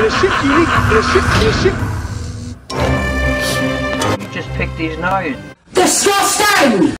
You just pick these nose. Disgusting!